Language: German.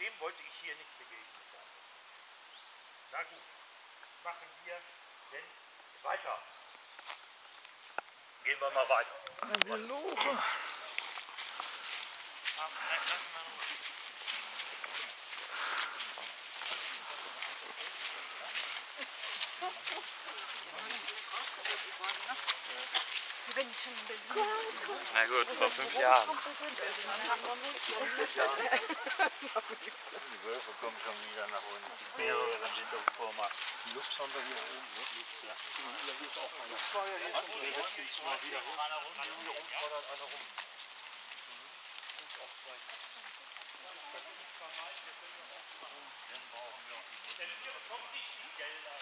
dem wollte ich hier nicht begegnen sein. Na gut, machen wir denn weiter. Gehen wir mal weiter. Lore. Na gut, vor fünf Jahren. Die Wölfe kommen schon wieder nach unten. Mehrere sind auf dem Vormarkt. Lux haben wir hier oben. Ne? Ja. Hier ist auch einer. Das war ja hier schon wieder. Letztens mal wieder rum. Hier rum einer rum. Dann brauchen wir auch die Denn wir bekommen nicht die Gelder.